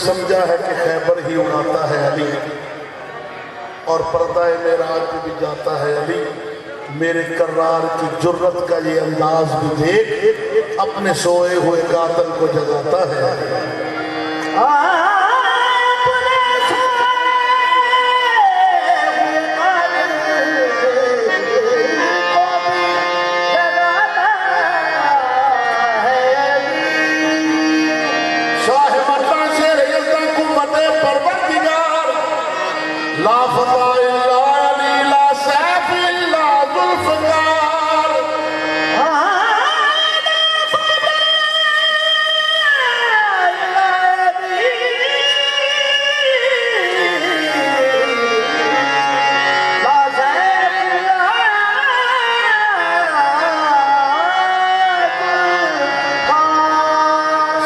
سمجھا ہے کہ خیبر ہی اڑاتا ہے علی۔ اور پردہ معراج پہ بھی جاتا ہے علی۔ میرے کرار کی جرت کا یہ انداز بھی دیکھ، اپنے سوئے ہوئے قاتل کو جگاتا ہے۔ لا فتح الا علی لا سیف الا ذوالفقار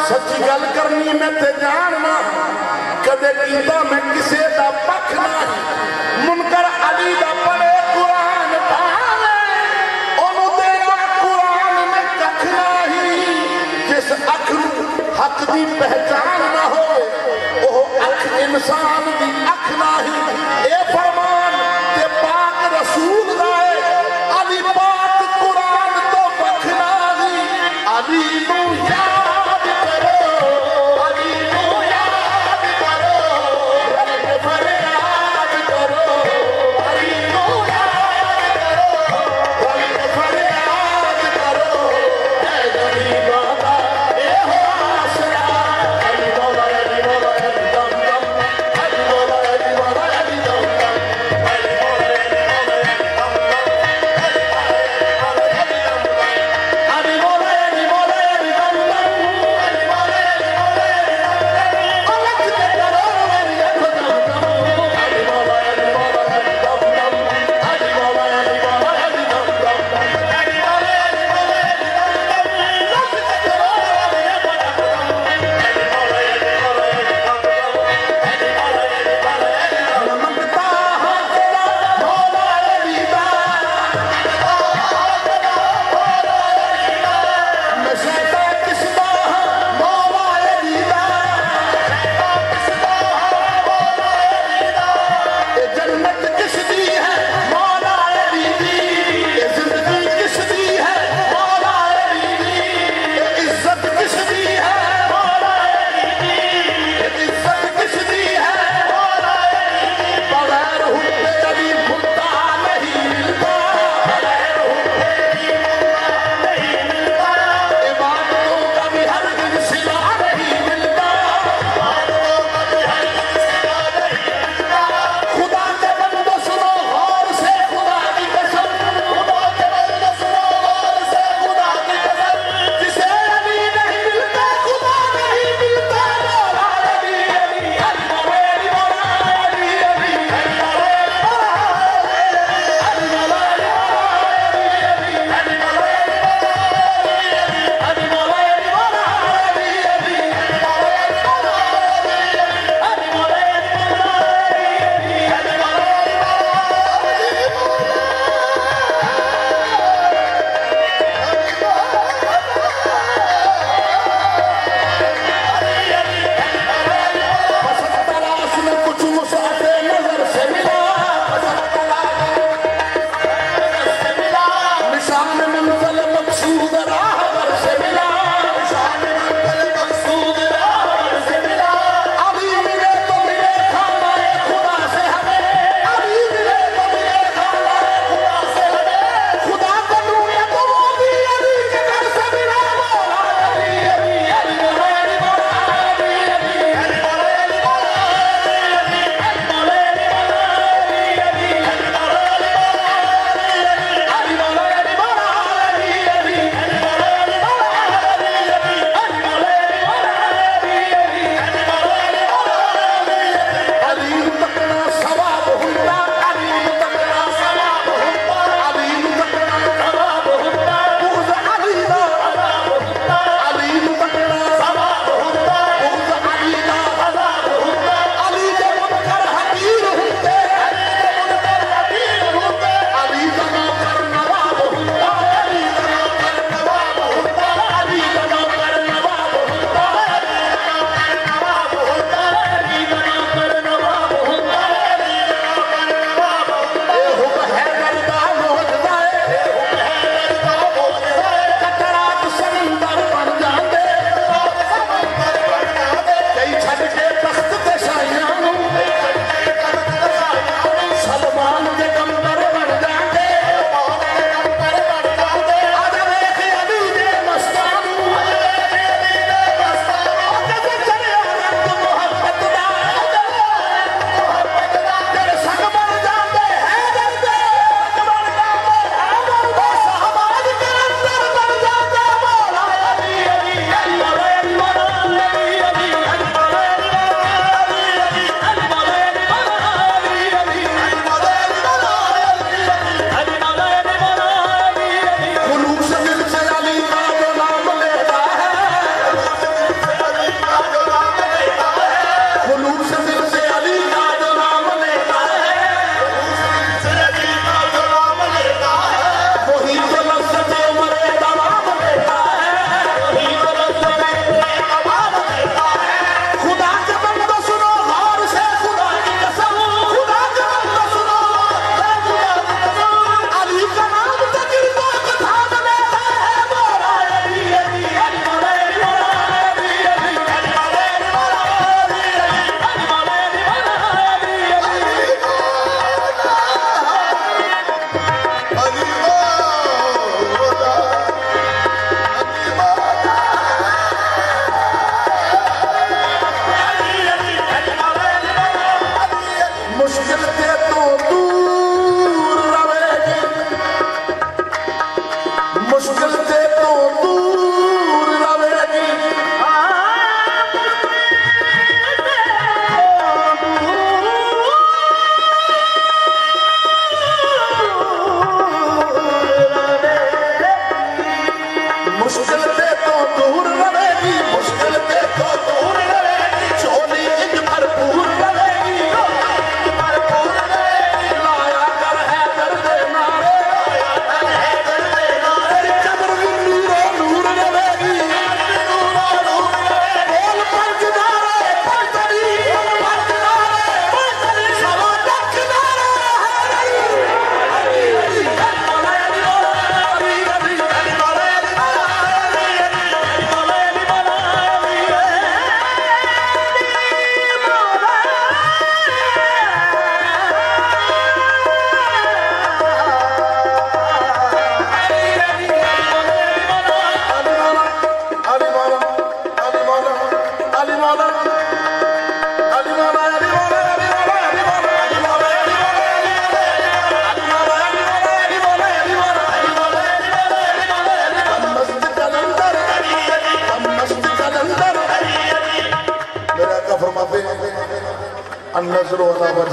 سچی گل کرنی میں تے جاننا کدے کیتا میں کسے دا حق دی پہچان نہ ہو وہ اکھ انسان دی اکھ نہ ہی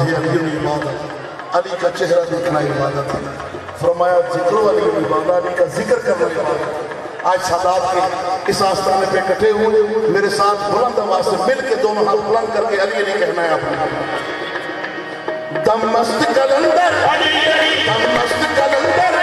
ہے علی علی عبادت علی کا چہرہ دیکھنا عبادت ہے فرمایا ذکر علی علی عبادت علی کا ذکر کرنا عبادت ہے آج سادات کے اس آستانے پہ کٹے ہوئے میرے ساتھ بلند آواز سے مل کے دونوں ہاتھ بلند کر کے علی علی کہنا ہے آپ نے دم مست کلندر دم علی کلندر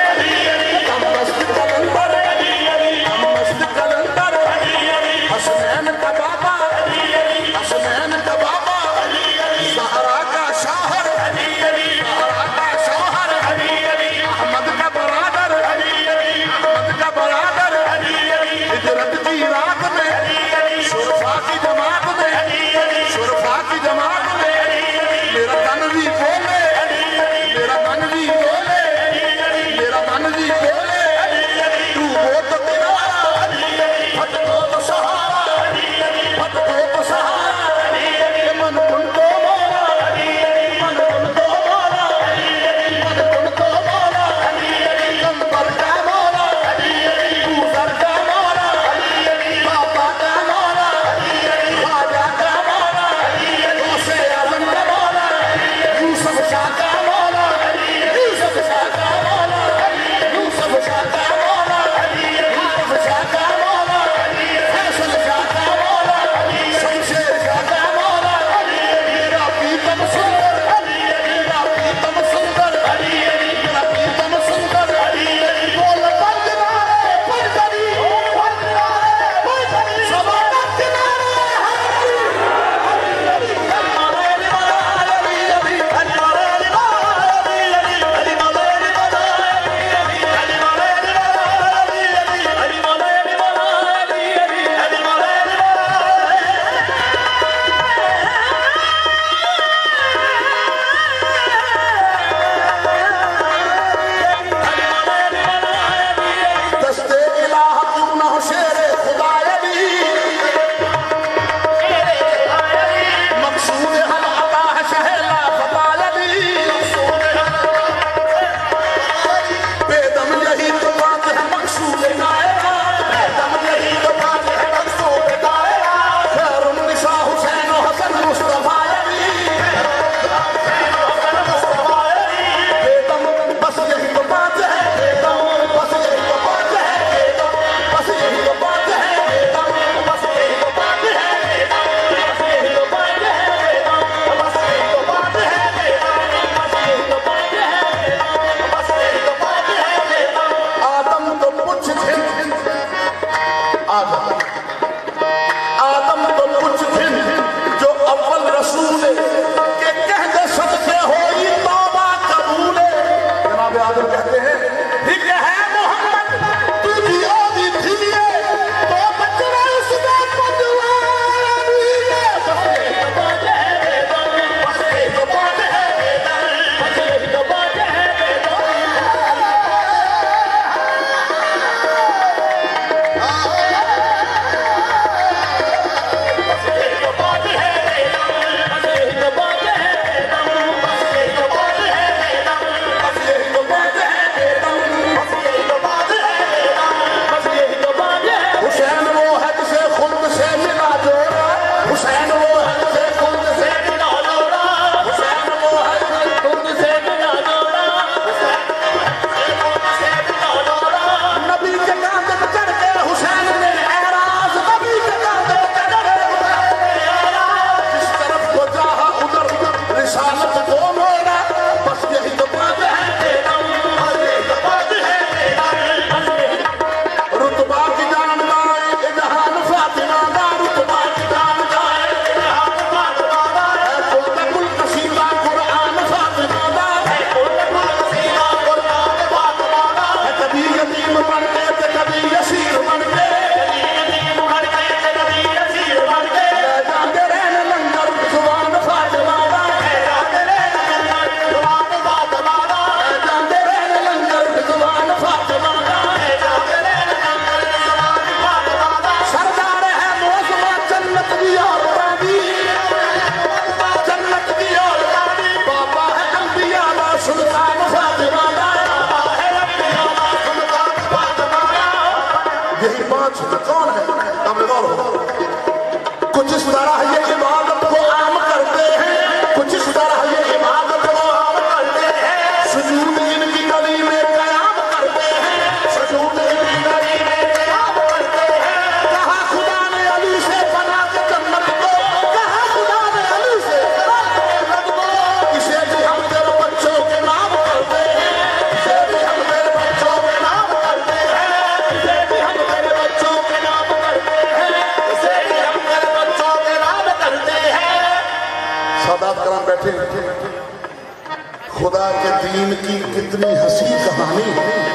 کی کتنی ہنسی کہانی ہے۔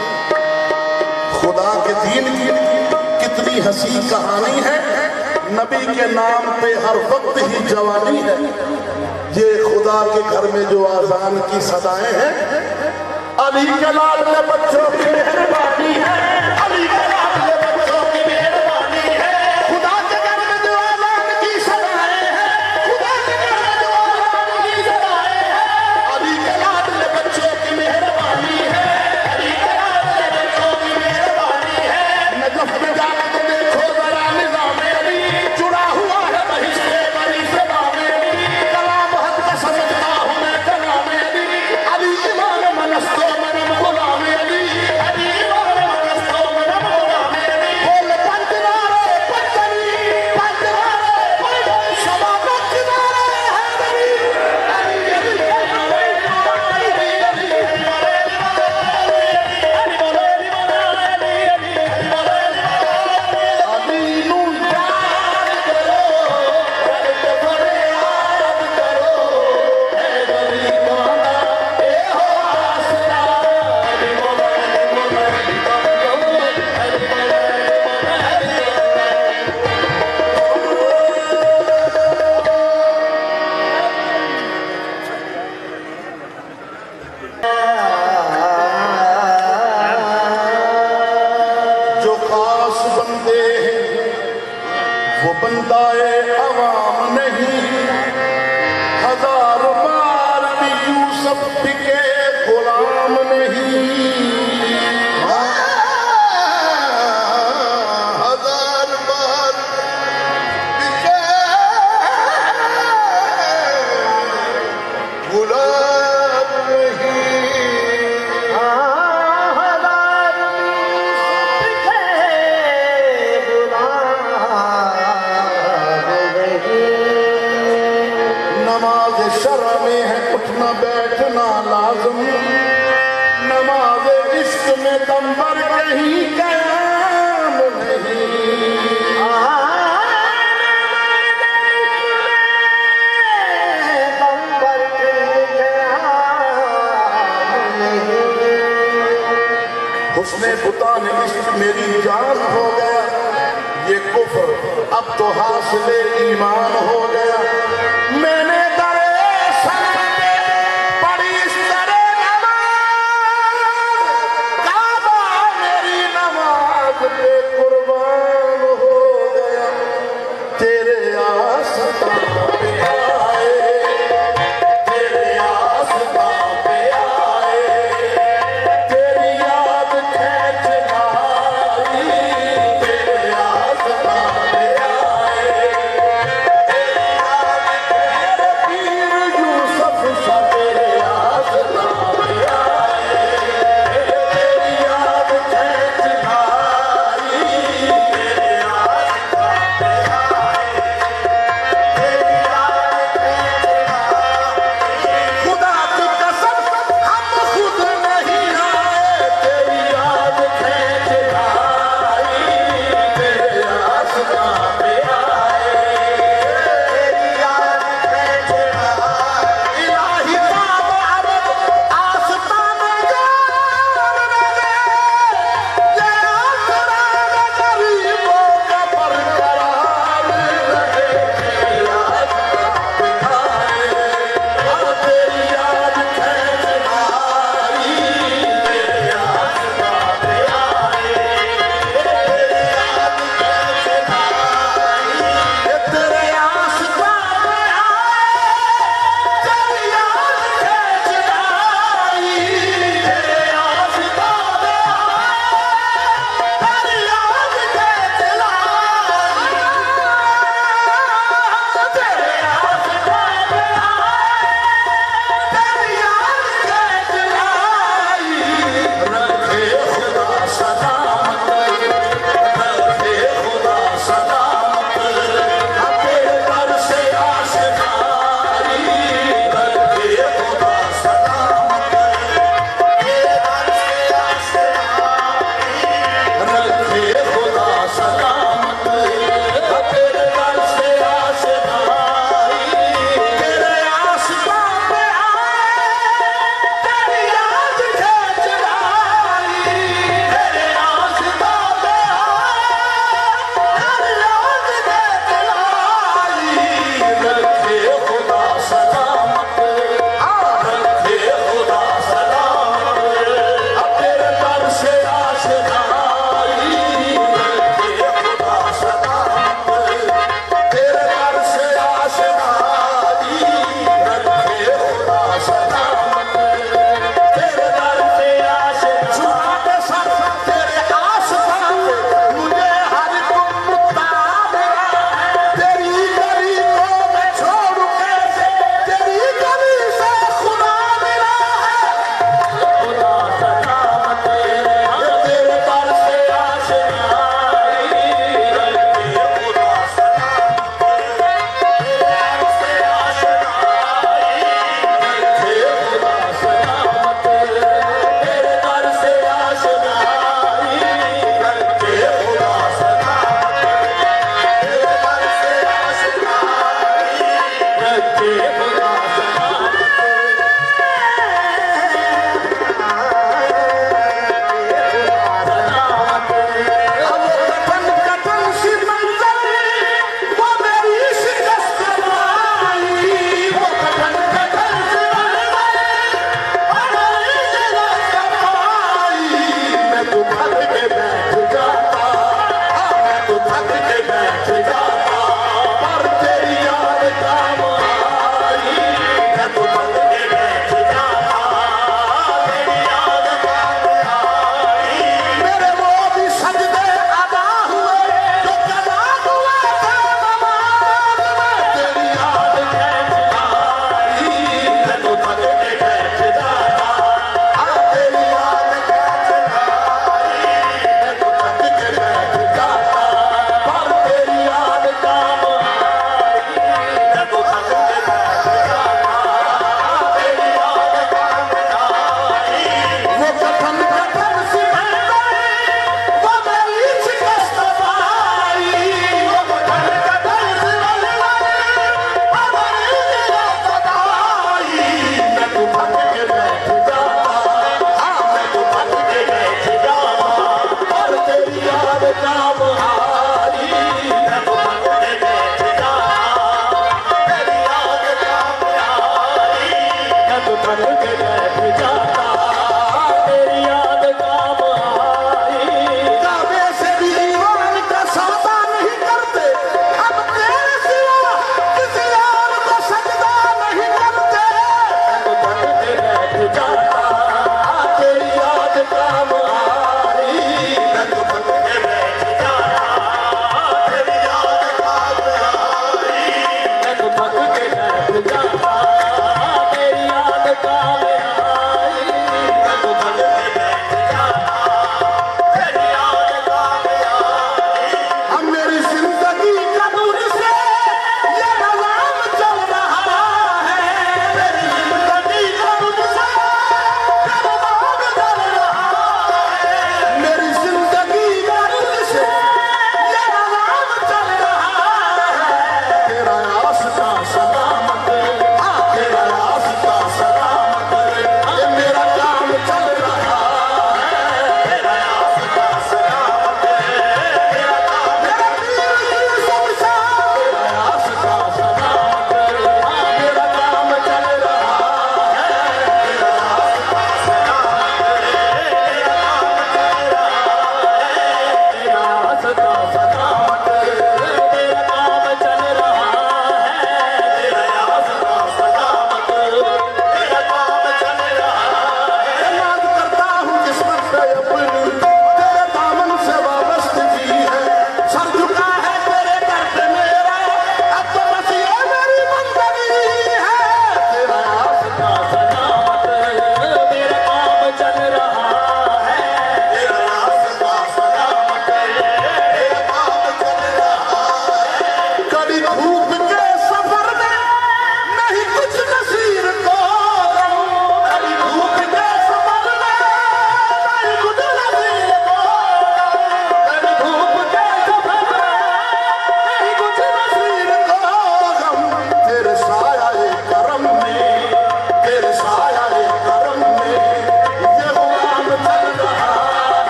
خدا کے دین کی کتنی ہنسی کہانی ہے۔ نبی کے نام پہ ہر وقت ہی جوانی ہے۔ یہ خدا کے گھر میں جو آزان کی صدایں ہیں، علی کے لال کے بچوں کی مہربانی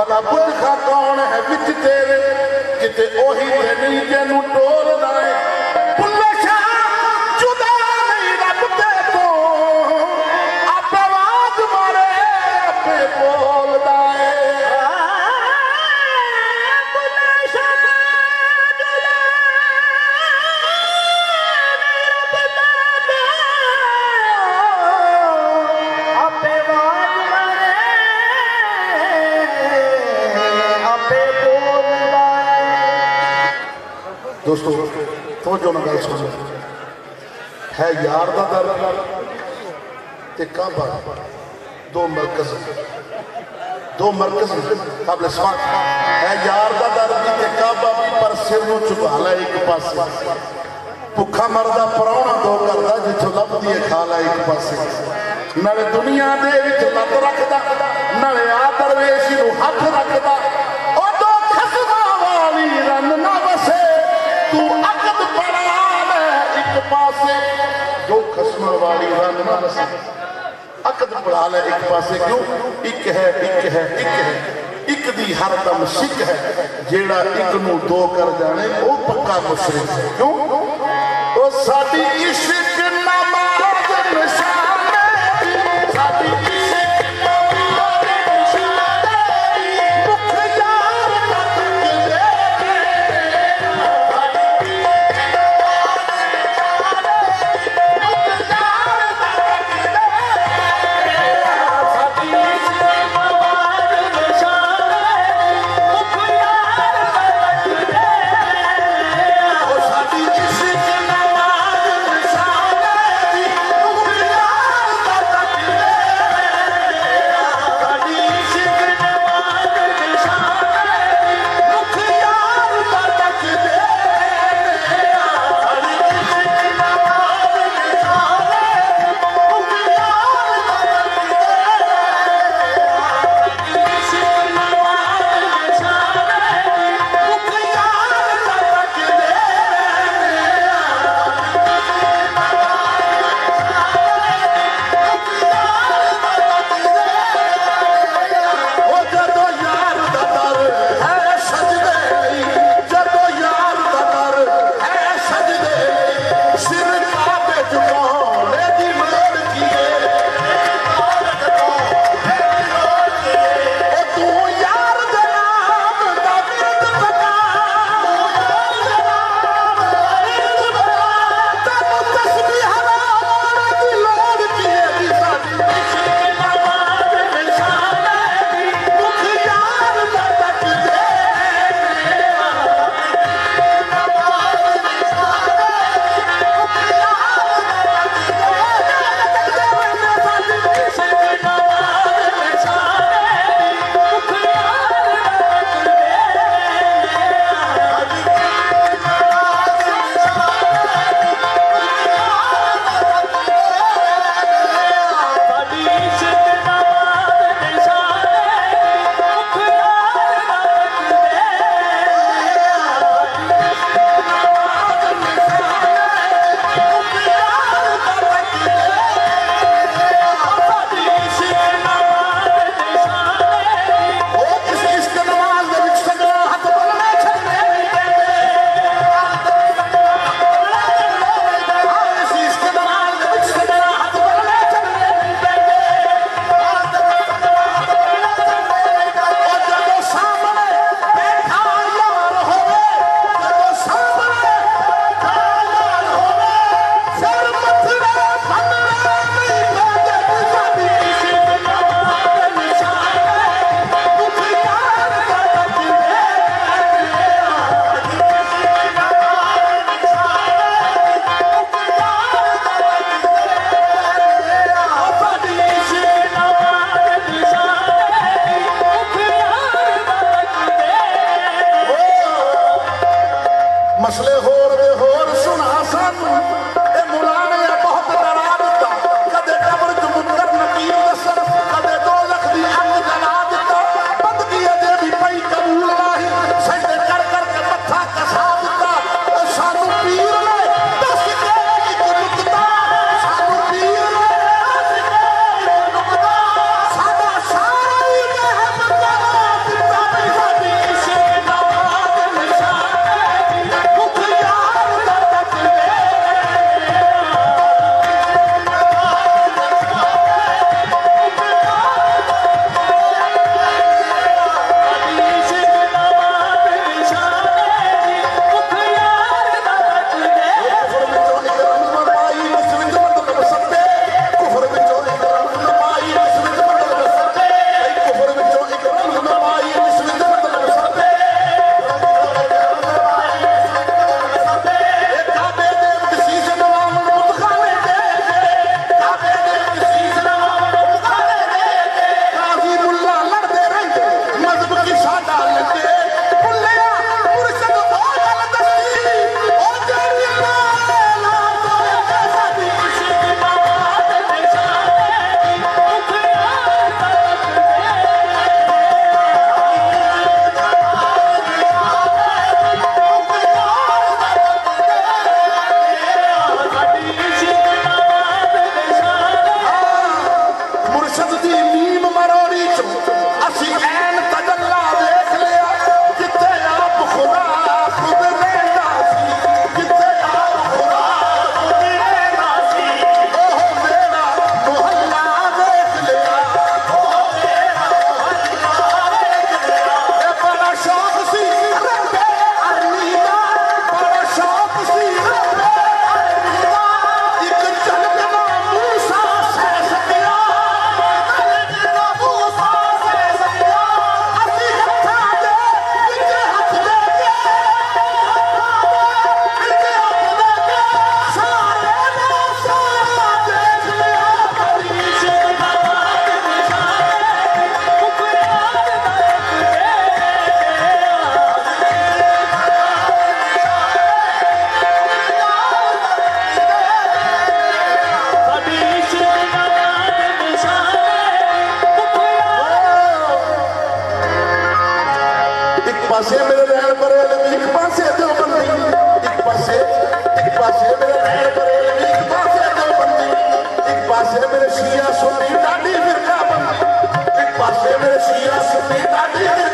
ਭਲਾ ਪੁੱਛਦਾ ਕੌਣ ਹੈ ਵਿੱਚ ਤੇਰੇ ਕਿਤੇ ਉਹੀ ਤੇ ਨਹੀਂ ਜਿਹਨੂੰ ਟੋਲਦਾ دوستو تو جو نگل سنو۔ ہے یار دا در تے کعبہ دو مرکز۔ دو مرکز۔ قبل سوات ہے یار دا در بھی تے کعبہ پر سر نو چھپا لے ایک پاس پکھا مردہ پراؤنا دو کردا جتھوں لب دیئے کھا لے ایک پاس نال دنیا دے وچ لب رکھدا نال آدر ویشی نو ہاتھ رکھدا۔ پاسے دو قسمہ والی راننا نسل عقد پڑھا لے ایک پاسے کیوں؟ ایک ہے ایک ہے ایک ہے۔ ایک دی ہر دم شک ہے۔ جیڑا ایک نو دو کر جانے، وہ پکا مشرق ہے۔ کیوں؟ وہ ساڑی عشق É verdade,